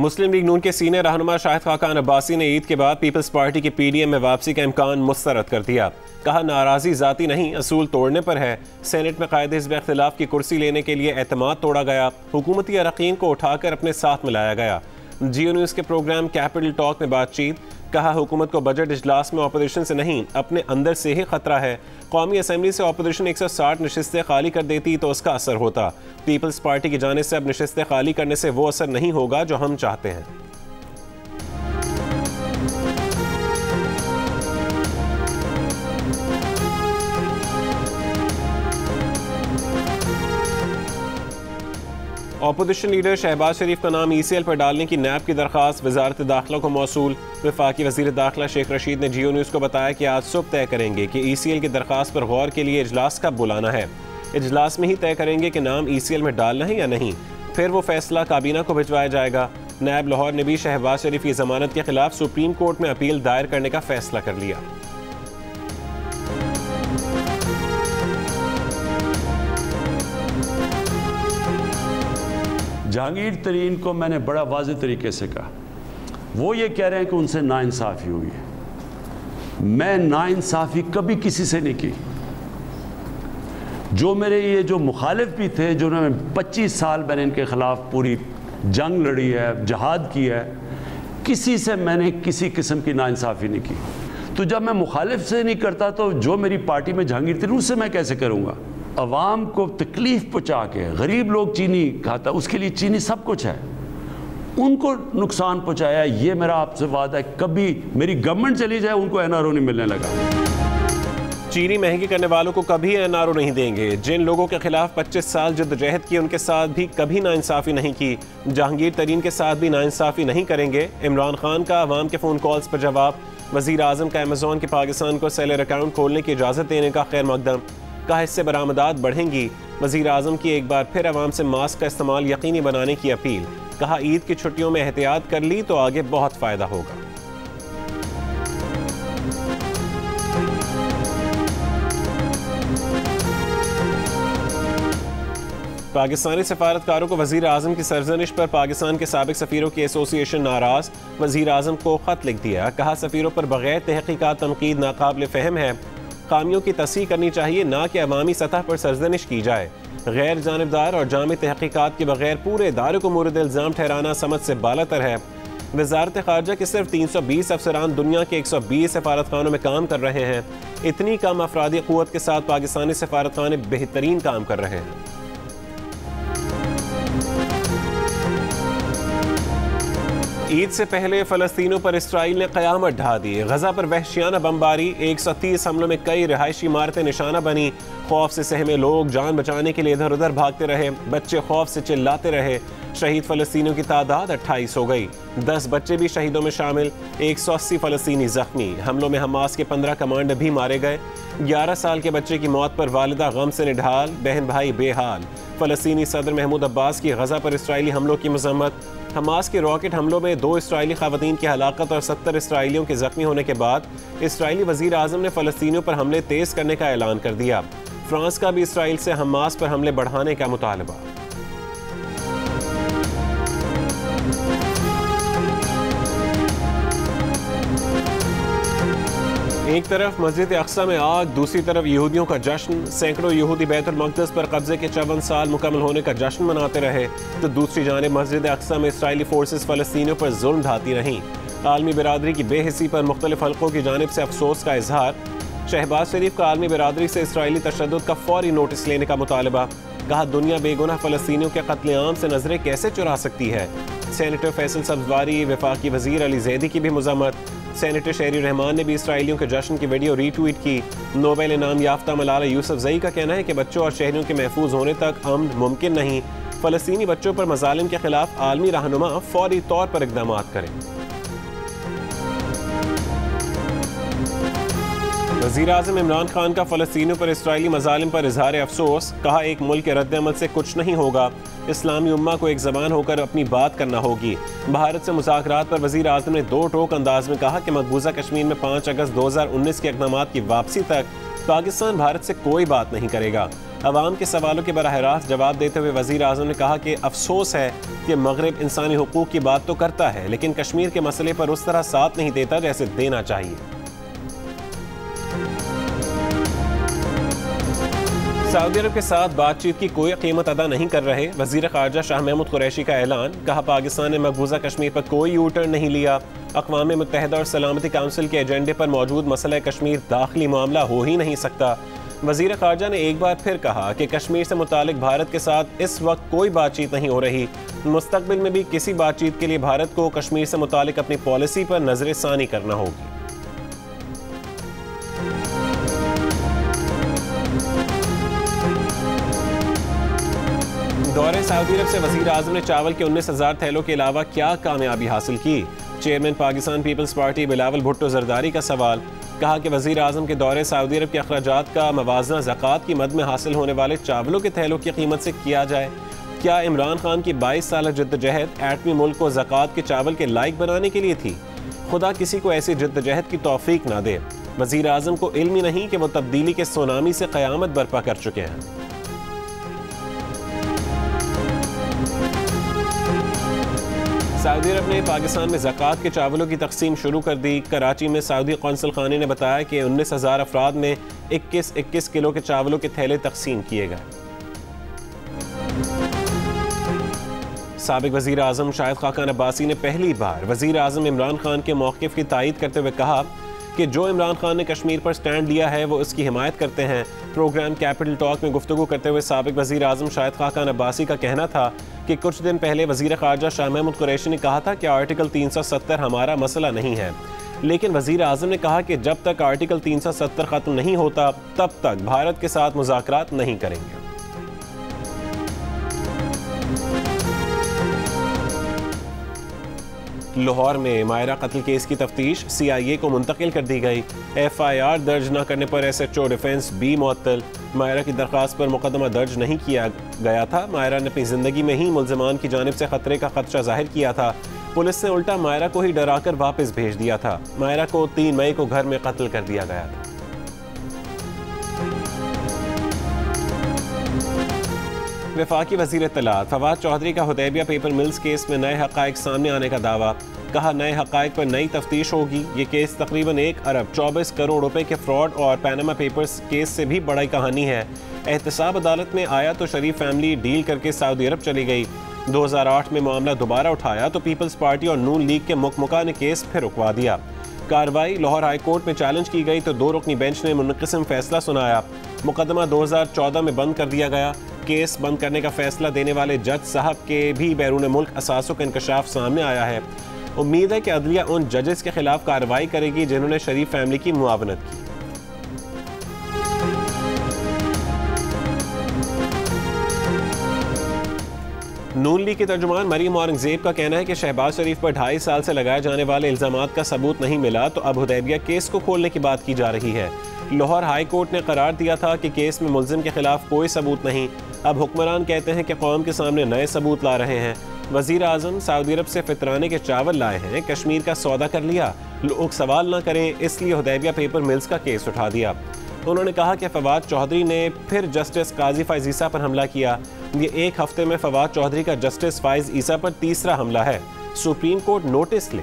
मुस्लिम league नून के senior रहनुमा शाहिद खाकान अब्बासी ने ईद के बाद पीपल्स पार्टी की पीडीएम में वापसी का इम्कान मुस्तरद कर दिया। कहा, नाराजी जाती नहीं, असूल तोड़ने पर है। सेनेट में कायदे हिजब अख्तिलाफ की कुर्सी लेने के लिए एतमाद तोड़ा गया। हुकूमती अरकान को उठाकर अपने साथ मिलाया गया। जियो न्यूज़ के प्रोग्राम कैपिटल टॉक में बातचीत। कहा, हुकूमत को बजट इजलास में अपोजिशन से नहीं, अपने अंदर से ही खतरा है। कौमी असम्बली से अपोजिशन एक सौ साठ नशस्तें खाली कर देती तो उसका असर होता। पीपल्स पार्टी की जाने से अब नशस्तें खाली करने से वो असर नहीं होगा जो हम चाहते हैं। अपोजिशन लीडर शहबाज शरीफ का नाम ई सी एल पर डालने की नैब की दरख्वास्त वजारत दाखिला को मौसू विफाकी वजी दाखिला शेख रशीद ने जियो न्यूज़ को बताया कि आज सुबह तय करेंगे कि ई सी एल की दरख्वास्त पर गौर के लिए इजलास कब बुलाना है। इजलास में ही तय करेंगे कि नाम ई सी एल में डालना है या नहीं। फिर वो फैसला काबीना को भिजवाया जाएगा। नैब लाहौर ने भी शहबाज शरीफ की जमानत के खिलाफ सुप्रीम कोर्ट में अपील दायर करने का फैसला कर लिया। जहांगीर तरीन को मैंने बड़ा वाज तरीके से कहा। वो ये कह रहे हैं कि उनसे नाइंसाफ़ी हुई है। मैं नाइंसाफ़ी कभी किसी से नहीं की। जो मेरे ये जो मुखालिफ भी थे जो 25 साल मैंने इनके ख़िलाफ़ पूरी जंग लड़ी है, जहाद की है, किसी से मैंने किसी किस्म की नाइंसाफ़ी नहीं की। तो जब मैं मुखालिफ से नहीं करता तो जो मेरी पार्टी में जहांगीर तरीन उससे मैं कैसे करूँगा? अवाम को तकलीफ़ पहुँचा के गरीब लोग चीनी खाता, उसके लिए चीनी सब कुछ है। उनको नुकसान पहुँचाया, ये मेरा आपसे वादा है, कभी मेरी गवर्नमेंट चली जाए, उनको एन आर ओ नहीं मिलने लगा। चीनी महँगी करने वालों को कभी एन आर ओ नहीं देंगे। जिन लोगों के खिलाफ 25 साल जद्दोजहद की, उनके साथ भी कभी नाइंसाफ़ी नहीं की। जहांगीर तरीन के साथ भी नाइंसाफ़ी नहीं करेंगे। इमरान खान का अवाम के फ़ोन कॉल्स पर जवाब, वज़ीर अजम का अमेजोन के पाकिस्तान को सेलर अकाउंट खोलने की इजाज़त देने का खैर मकदम। कहा इससे बरामदात बढ़ेंगी। वज़ीर अजम की एक बार फिर आवाम से मास्क का इस्तेमाल यकीनी बनाने की अपील। कहा, ईद की छुट्टियों में एहतियात कर ली तो आगे बहुत फ़ायदा होगा। पाकिस्तानी सफारतकारों को वज़ीर अजम की सरजनिश पर पाकिस्तान के सबक सफ़ीरों की एसोसिएशन नाराज़। वज़ीर अजम को ख़त लिख दिया। कहा, सफ़ीरों पर बगैर तहकीक़ात तनकीद नाकबिल फ़हम है। खामियों की तस्ह करनी चाहिए, ना कि अवामी सतह पर सरजनिश की जाए। गैर जानबदार और जाम तहकीक़ात के बगैर पूरे इदारे को मुरद इल्ज़ाम ठहराना समझ से बालतर है। वजारत खारजा के सिर्फ़ तीन सौ बीस अफसरान दुनिया के एक सौ बीस सफारत खानों में काम कर रहे हैं। इतनी कम अफराधी क़वत के साथ पाकिस्तानी सफारत खाने बेहतरीन काम कर रहे हैं। ईद से पहले फ़लस्तीनों पर इसराइल ने क़्यामत ढा दी। गजा पर वहशियाना बमबारी, एक सौ तीस हमलों में कई रिहायशी इमारतें निशाना बनी। खौफ से सहमे लोग, जान बचाने के लिए इधर उधर भागते रहे। बच्चे खौफ से चिल्लाते रहे। शहीद फ़लस्तीनियों की तादाद अट्ठाईस हो गई। दस बच्चे भी शहीदों में शामिल। एक सौ अस्सी फ़लस्तीनी जख्मी। हमलों में हमास के पंद्रह कमांडर भी मारे गए। ग्यारह साल के बच्चे की मौत पर वालदा गम से निढाल, बहन भाई बेहाल। फ़लस्तीनी सदर महमूद अब्बास की गजा पर इसराइली हमलों की मजम्मत। हमास के रॉकेट हमलों में दो इसराइली खातन की हलाकत और सत्तर इसराइलियों के जख्मी होने के बाद इसराइली वज़ीर अजम ने फ़लस्तियों पर हमले तेज़ करने का ऐलान कर दिया। फ्रांस का भी इसराइल से हमास पर हमले बढ़ाने का मुतालबा। एक तरफ़ मस्जिद अक्सा में आग, दूसरी तरफ़ यहूदियों का जश्न। सैकड़ों यहूदी बैतुलमकदस पर कब्जे के चौवन साल मुकम्मल होने का जश्न मनाते रहे तो दूसरी जानब मस्जिद अक्सा में इसराइली फोर्सेस फ़लस्तियों पर जुल्म ढाती रहीं। आलमी बरदरी की बेहसी पर मुख्तलिफ़ हल्कों की जानब से अफसोस का इजहार। शहबाज शरीफ का आलमी बरदरी से इसराइली तशद का फौरी नोटिस लेने का मुतालबा। कहा, दुनिया बेगुनाह फ़लस्तियों के कत्लेआम से नज़रें कैसे चुरा सकती है? सेनेटर फैसल सब्जवारी, वफाकी वज़ीर अली जैदी की भी मजम्मत। सेनेटर शहरी रहमान ने भी इसराइलियों के जश्न की वीडियो रीट्वीट की। नोबेल इनाम याफ्ता मलाला यूसफ जई का कहना है कि बच्चों और शहरीों के महफूज होने तक अमन मुमकिन नहीं। फ़लस्तनी बच्चों पर मजालिम के खिलाफ आलमी रहनुमा फौरी तौर पर इकदाम करें। वजी अजम इमरान खान का फ़लस्तियों पर इसराइली मजालिम पर इजहार अफसोस, कहा, एक मुल्क के रद्दमल से कुछ नहीं होगा। इस्लामी उम्मा को एक जबान होकर अपनी बात करना होगी। भारत से मुजाकर पर वजी अजम ने दो टोक अंदाज में कहा कि मकबूजा कश्मीर में पाँच अगस्त दो हज़ार उन्नीस के इकदाम की वापसी तक पाकिस्तान भारत से कोई बात नहीं करेगा। आवाम के सवालों के बरह रास्त जवाब देते हुए वज़ीर अजम ने कहा कि अफसोस है कि मगरब इंसानी हकूक़ की बात तो करता है, लेकिन कश्मीर के मसले पर उस तरह साथ नहीं देता जैसे देना चाहिए। सऊदी अरब के साथ बातचीत की कोई कीमत अदा नहीं कर रहे। वज़ीर खारजा शाह महमूद कुरैशी का ऐलान, कहा पाकिस्तान ने मकबूजा कश्मीर पर कोई यू टर्न नहीं लिया। अकवा मुतहदा और सलामती काउंसिल के एजेंडे पर मौजूद मसला कश्मीर दाखिली मामला हो ही नहीं सकता। वज़ीर खारजा ने एक बार फिर कहा कि कश्मीर से मुतालिक भारत के साथ इस वक्त कोई बातचीत नहीं हो रही। मुस्तबिल में भी किसी बातचीत के लिए भारत को कश्मीर से मुतालिक अपनी पॉलिसी पर नज़र षानी करना होगी। दौरे सऊदी अरब से वज़ीर अजम ने चावल के उन्नीस हज़ार थैलों के अलावा क्या कामयाबी हासिल की? Chairman Pakistan Peoples Party Bilawal Bhutto Zardari का सवाल। कहा कि वज़ीर अजम के दौरे सऊदी अरब के अखराज का मवाजना ज़क़़त की मद में हासिल होने वाले चावलों के थैलों की कीमत से किया जाए। क्या इमरान खान की बाईस साल जद्दोजहद एटमी मुल्क को ज़क़़त के चावल के लायक बनाने के लिए थी? खुदा किसी को ऐसी जद्दोजहद की तोफ़ी ना दे। वज़ीर अजम को इल्म नहीं कि वो तब्दीली के सोनामी से क़्यामत बर्पा कर चुके हैं। सऊदी अरब ने पाकिस्तान में जक़ात के चावलों की तकसीम शुरू कर दी। कराची में सऊदी कौंसल खाने ने बताया कि उन्नीस हज़ार अफराद में इक्कीस इक्कीस किलो के चावलों के थैले तकसीम किए गए। सबक वज़ी अजम शाहिद खाकान अब्बासी ने पहली बार वज़ी अजम इमरान खान के मौक़ की तायद करते हुए कहा कि जो इमरान खान ने कश्मीर पर स्टैंड लिया है, वो इसकी हिमायत करते हैं। प्रोग्राम कैपिटल टॉक में गुफ्तु करते हुए सबक वज़ीर अजम शाहिद खाकान अब्बासी का कहना था कि कुछ दिन पहले वज़ीर खारजा शाह महमूद कुरैशी ने कहा था कि आर्टिकल तीन सौ सत्तर हमारा मसला नहीं है। लेकिन वज़ीर अजम ने कहा कि जब तक आर्टिकल तीन सौ सत्तर ख़त्म नहीं होता, तब तक भारत के साथ मुजाकर नहीं करेंगे। लाहौर में मायरा कत्ल केस की तफ्तीश सी आई ए को मुंतकिल कर दी गई। एफ़ आई आर दर्ज न करने पर S H O defence B मअतल Maira की दरख्वास्त पर मुकदमा दर्ज नहीं किया गया था। मायरा ने अपनी ज़िंदगी में ही मुलजमान की जानब से ख़तरे का खदशा ज़ाहिर किया था। पुलिस ने उल्टा मायरा को ही डराकर वापस भेज दिया था। मायरा को तीन मई को घर में कत्ल कर दिया गया था। वफाकी वज़ीर तलात फवाद चौधरी का हुदैबिया पेपर मिल्स केस में नए हक़ सामने आने का दावा। कहा, नए हक़ पर नई तफ्तीश होगी। ये केस तकरीबन एक अरब चौबीस करोड़ रुपए के फ्रॉड और पैनमा पेपर्स केस से भी बड़ी कहानी है। एहतसाब अदालत में आया तो शरीफ फैमिली डील करके सऊदी अरब चली गई। 2008 में मामला दोबारा उठाया तो पीपल्स पार्टी और नून लीग के मुकमुका ने केस फिर रुकवा दिया। कार्रवाई लाहौर हाई कोर्ट में चैलेंज की गई तो दो रुकनी बेंच ने मुनकसम फैसला सुनाया। मुकदमा 2014 में बंद कर दिया गया। केस बंद करने का फैसला देने वाले जज साहब के भी बैरून मुल्क असासों का इंकशाफ सामने आया है। उम्मीद है कि अदलिया उन जजेस के खिलाफ कार्रवाई करेगी जिन्होंने शरीफ फैमिली की मुआवनत की। नून लीग के तर्जुमान मरीम औरंगज़ेब का कहना है कि शहबाज शरीफ पर ढाई साल से लगाए जाने वाले इल्ज़ाम का सबूत नहीं मिला तो अब हुदैबिया केस को खोलने की बात की जा रही है। लाहौर हाई कोर्ट ने करार दिया था कि केस में मुलजिम के खिलाफ कोई सबूत नहीं। अब हुक्मरान कहते हैं कि कौम के सामने नए सबूत ला रहे हैं। वज़ीर अजम सऊदी अरब से फितराने के चावल लाए हैं, कश्मीर का सौदा कर लिया। लोग सवाल ना करें, इसलिए हदैबिया पेपर मिल्स का केस उठा दिया। उन्होंने कहा कि फवाद चौधरी ने फिर जस्टिस काजी फाइज ईसा पर हमला किया। ये एक हफ़्ते में फवाद चौधरी का जस्टिस फाइज ईसा पर तीसरा हमला है। सुप्रीम कोर्ट नोटिस ले।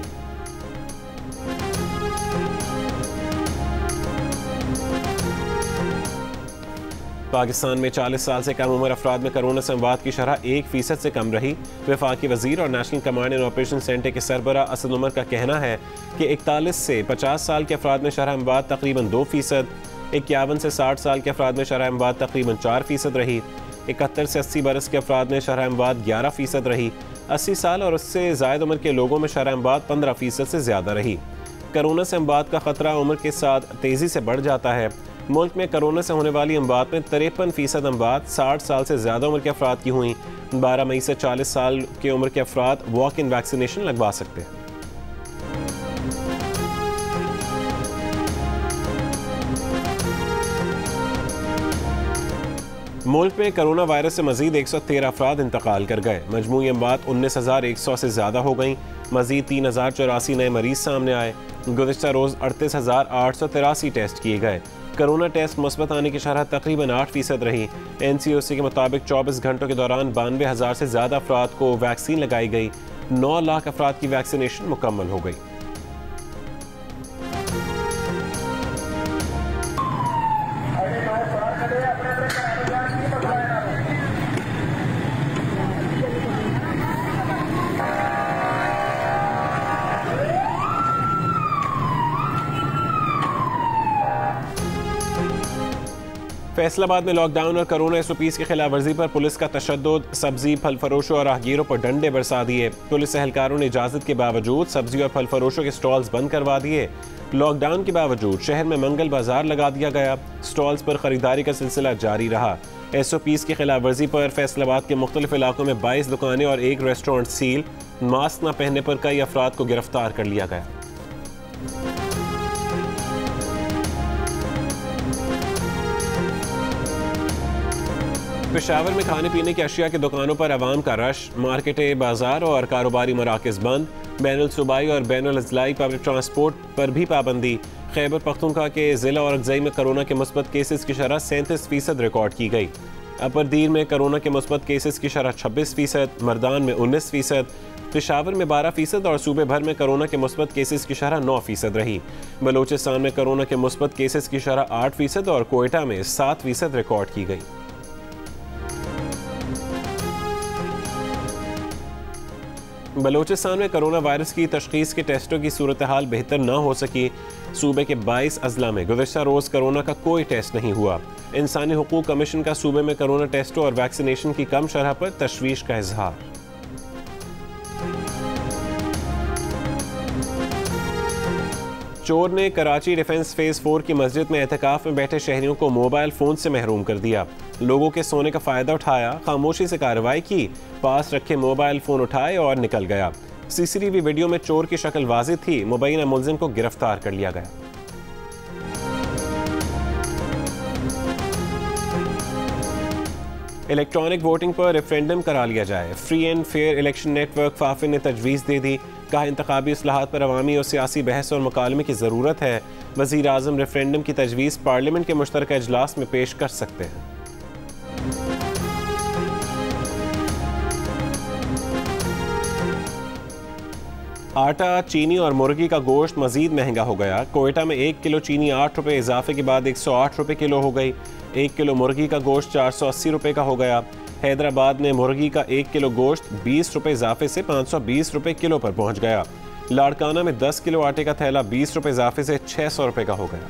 पाकिस्तान में 40 साल से कम उम्र अफराद में कोरोना संवाद की शरह एक फ़ीसद से कम रही। वफाकी वज़ीर और national command and operation centre के सरबरा असद उमर का कहना है कि इकतालीस से पचास साल के अफराद में शरह अमवाद तकरीबन दो फ़ीसद, इक्यावन से साठ साल के अफराद में शरह अमवाद तकरीबन चार फ़ीसद रही। इकहत्तर से अस्सी बरस के अफराद में शरह अमवाद ग्यारह फ़ीसद रही। अस्सी साल और उससे जायद उम्र के लोगों में शरह अमवाद पंद्रह फ़ीसद से ज़्यादा रही। कोरोना से अमवाद का ख़तरा उम्र के साथ तेज़ी से बढ़ जाता है। मुल्क में कोरोना से होने वाली अमवात में तिरपन फ़ीसद अमवात साठ साल से ज़्यादा उम्र के अफराद की हुई। बारह मई से चालीस साल की उम्र के अफराद वॉक इन वैक्सीनेशन लगवा सकते हैं। मुल्क में कोरोना वायरस से मजीद एक सौ तेरह अफराद इंतकाल कर गए। मजमू अमवात उन्नीस हज़ार एक सौ से ज़्यादा हो गई। मजीद तीन हज़ार चौरासी नए मरीज़ सामने आए। गुजशत रोज़ अड़तीस हज़ार आठ सौ तिरासी टेस्ट किए गए। कोरोना टेस्ट मुस्बत आने की शरह तकरीबन आठ फ़ीसद रही। एन सी ओ सी के मुताबिक चौबीस घंटों के दौरान बानवे हज़ार से ज़्यादा अफराद को वैक्सीन लगाई गई। नौ लाख अफराद की वैक्सीनेशन मुकम्मल हो गई। फैसलाबाद में लॉकडाउन और कोरोना एस की खिलाफ वर्जी पर पुलिस का तशद सब्ज़ी फल फरोशों और राहगीरों पर डंडे बरसा दिए। पुलिस एहलकारों ने इजाज़त के बावजूद सब्ज़ी और फल फरोशों के स्टॉल्स बंद करवा दिए। लॉकडाउन के बावजूद शहर में मंगल बाज़ार लगा दिया गया। स्टॉल्स पर खरीदारी का सिलसिला जारी रहा। एस ओ पीज़ की खिलाफ वर्जी पर फैसलाबाद के मुख्तलिफ़ इलाकों में बाईस दुकानें और एक रेस्टोरेंट सील। मास्क न पहनने पर कई अफराद को गिरफ़्तार कर लिया गया। पेशावर में खाने पीने की अशिया की दुकानों पर आवाम का रश, मार्केटें, बाज़ार और कारोबारी मराकज बंद। बैन सूबाई और बैन अजलाई पब्लिक ट्रांसपोर्ट पर भी पाबंदी। खैबर पख्तूनखा के ज़िला और अगजई में कोरोना के मुस्बत केसेस की शरह सैंतीस फ़ीसद रिकॉर्ड की गई। अपर दीर में कोरोना के मुस्बत केसेस की शरह छब्बीस फ़ीसद, मरदान में उन्नीस फ़ीसद, पेशावर में बारह फ़ीसद और सूबे भर में कोरोना के मुस्बत केसेस की शरह नौ फ़ीसद रही। बलोचिस्तान में कोरोना के मुस्बत केसेस की शरह आठ फ़ीसद और कोयटा में सात फ़ीसद रिकॉर्ड की गई। बलोचिस्तान में कोरोना वायरस की तशखीस के टेस्टों की सूरत हाल बेहतर न हो सकी। सूबे के बाईस अजला में गुजशत रोज़ कोरोना का कोई टेस्ट नहीं हुआ। इंसानी हकूक कमीशन का सूबे में कोरोना टेस्टों और वैक्सीनेशन की कम शरह पर तशवीश का इजहार। चोर ने कराची डिफेंस फ़ेज़ फोर की मस्जिद में एहतिकाफ में बैठे शहरियों को मोबाइल फ़ोन से महरूम कर दिया। लोगों के सोने का फ़ायदा उठाया, खामोशी से कार्रवाई की, पास रखे मोबाइल फ़ोन उठाए और निकल गया। सीसीटीवी वीडियो में चोर की शक्ल वाजी थी, मुबैना मुलजिम को गिरफ़्तार कर लिया गया। इलेक्ट्रॉनिक वोटिंग पर रेफरेंडम करा लिया जाए। Free and fair election network FAFEN ने तजवीज़ दे दी। कहा इंतबी असलाहत पर अवामी और सियासी बहस और मकालमे की ज़रूरत है। वज़ी अजम रेफरेंडम की तजवीज़ पार्लियामेंट के मुश्तर अजलास में पेश कर सकते हैं। आटा, चीनी और मुर्गी का गोश्त मजीद महँगा हो गया। कोयटा में एक किलो चीनी आठ रुपये इजाफे के बाद एक सौ आठ रुपये किलो हो गई। एक किलो मुर्गी का गोश्त चार सौ अस्सी रुपये का हो गया। हैदराबाद में मुर्गी का एक किलो गोश्त बीस रुपये इजाफे से पाँच सौ बीस रुपये किलो पर पहुँच गया। लाड़काना में दस किलो आटे का थैला बीस रुपये इजाफे से छः सौ रुपये का हो गया।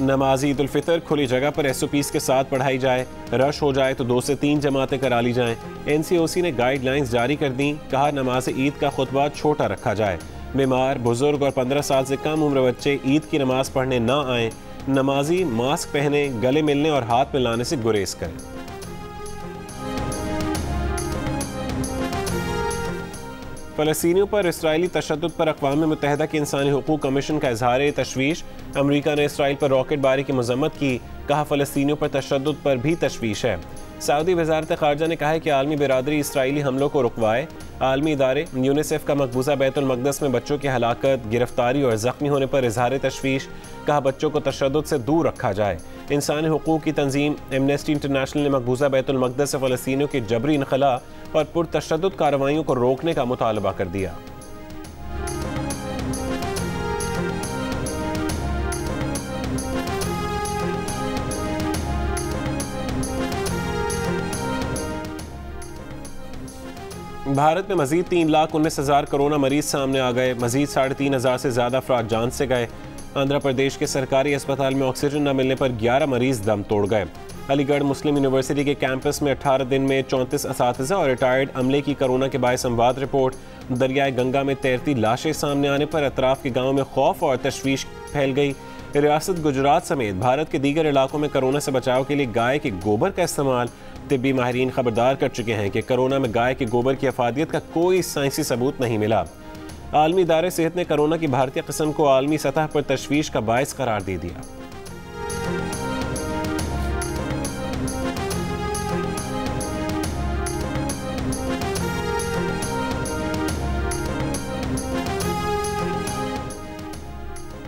नमाजी ईद फितर खुली जगह पर एस ओ पीज़ के साथ पढ़ाई जाए। रश हो जाए तो दो से तीन जमातें करा ली जाएँ। एन सी ओ सी ने गाइडलाइंस जारी कर दी, कहा नमाज़ ईद का खुतबा छोटा रखा जाए। बीमार, बुज़ुर्ग और पंद्रह साल से कम उम्र बच्चे ईद की नमाज़ पढ़ने ना आए। नमाजी मास्क पहने, गले मिलने और हाथ मिलाने से गुरेज करें। फ़लस्तियों पर इसराइली तशद पर अकवा मुतहदा के इंसानी हकूक़ कमीशन का इजहार, तशवीश। अमरीका ने इसराइल पर रॉकेट बारी की मजम्मत की, कहा फ़लस्तियों पर तशद पर भी तशवीश है। सऊदी वजारत खारजा ने कहा है कि आलमी बरदरी इसराइली हमलों को रुकवाए। आलमी इदारे, यूनिसेफ का मकबूजा बैतुलमकदस में बच्चों की हलाकत, गिरफ्तारी और ज़ख्मी होने पर इजहार, तशवीश, कहा बच्चों को तशद से दूर रखा जाए। इंसानी हकूक़ की तंजीम एमनेस्टी इंटरनेशनल ने मकबूजा बैतुलमकदस से फ़लस्तियों के जबरी इनखला और पुरतशद कार्रवाइयों को रोकने का मुतालबा कर दिया। भारत में मजीद तीन लाख उन्नीस हज़ार कोरोना मरीज़ सामने आ गए। मजीद साढ़े तीन हज़ार से ज़्यादा अफराद जान से गए। आंध्र प्रदेश के सरकारी अस्पताल में ऑक्सीजन न मिलने पर ग्यारह मरीज़ दम तोड़ गए। अलीगढ़ मुस्लिम यूनिवर्सिटी के कैंपस में 18 दिन में चौंतीस इस और रिटायर्ड अमले की कोरोना के बायस संवाद रिपोर्ट। दरियाए गंगा में तैरती लाशें सामने आने पर अतराफ के गाँव में खौफ और तशवीश फैल गई। रियासत गुजरात समेत भारत के दीगर इलाकों में कोरोना से बचाव के लिए गाय के गोबर का इस्तेमाल। तिब्बी माहरीन खबरदार कर चुके हैं कि कोरोना में गाय के गोबर की अफादियत का कोई साइंसी सबूत नहीं मिला। आलमी इदारे सेहत ने कोरोना की भारतीय कस्म को आलमी सतह पर तशवीश का बायस करार दे दिया।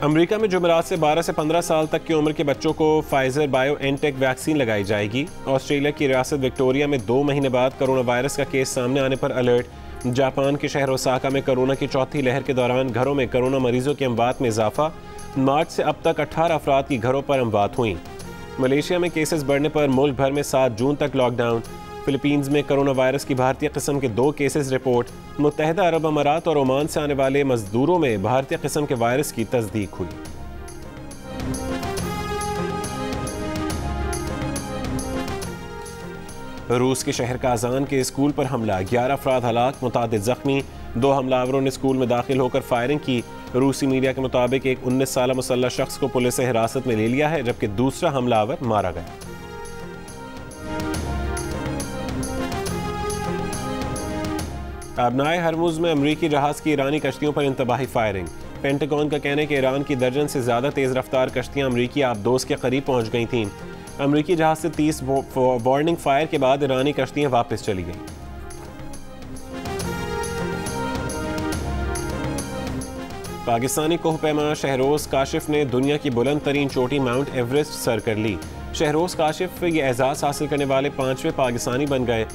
अमेरिका में जुमरात से 12 से 15 साल तक की उम्र के बच्चों को फाइजर बायो एनटेक वैक्सीन लगाई जाएगी। ऑस्ट्रेलिया की रियासत विक्टोरिया में दो महीने बाद कोरोना वायरस का केस सामने आने पर अलर्ट। जापान के शहर ओसाका में कोरोना की चौथी लहर के दौरान घरों में कोरोना मरीजों की अमवात में इजाफा। मार्च से अब तक 18 अफराद की घरों पर अमवात हुई। मलेशिया में केसेस बढ़ने पर मुल्क भर में सात जून तक लॉकडाउन। फिलीपींस में कोरोना वायरस की भारतीय किस्म के दो केसेस रिपोर्ट मुतहदा अरब अमारात और ओमान से आने वाले मजदूरों में भारतीय किस्म के वायरस की तस्दीक हुई। रूस के शहर काजान के स्कूल पर हमला, ग्यारह अफराद हलाक, मुताद जख्मी, दो हमलावरों ने स्कूल में दाखिल होकर फायरिंग की। रूसी मीडिया के मुताबिक एक उन्नीस साल मुसल्ह शख्स को पुलिस से हिरासत में ले लिया है, जबकि दूसरा हमलावर मारा गया। अबनाए हरमुज में अमरीकी जहाज़ की ईरानी कश्तियों पर इंतबाही फायरिंग। पेंटागन का कहना है कि ईरान की दर्जन से ज़्यादा तेज़ रफ्तार कश्तियाँ अमरीकी आबदोज के करीब पहुँच गई थीं। अमरीकी जहाज़ से तीस वार्निंग फायर के बाद ईरानी कश्तियाँ वापस चली गईं। पाकिस्तानी कोह पैमा शहरोज काशिफ ने दुनिया की बुलंद तरीन चोटी माउंट एवरेस्ट सर कर ली। शहरोज काशिफ ये एजाज़ हासिल करने वाले पाँचवें पाकिस्तानी बन गए।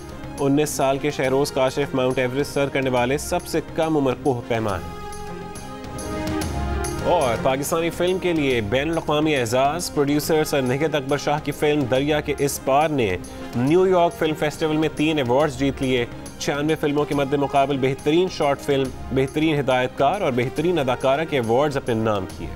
उन्नीस साल के शहरोज काशिफ माउंट एवरेस्ट सर करने वाले सबसे कम उम्र कोह पैमा है। और पाकिस्तानी फ़िल्म के लिए बैन अवी एजाज़, प्रोड्यूसर सर निगत अकबर शाह की फ़िल्म दरिया के इस पार ने न्यूयॉर्क फ़िल्म फेस्टिवल में तीन अवार्ड्स जीत लिए। छियानवे फ़िल्मों के मद्दे मुकाबल बेहतरीन शॉर्ट फ़िल्म, बेहतरीन हिदायतकार और बेहतरीन अदाकारा के अवार्ड्स अपने नाम किए।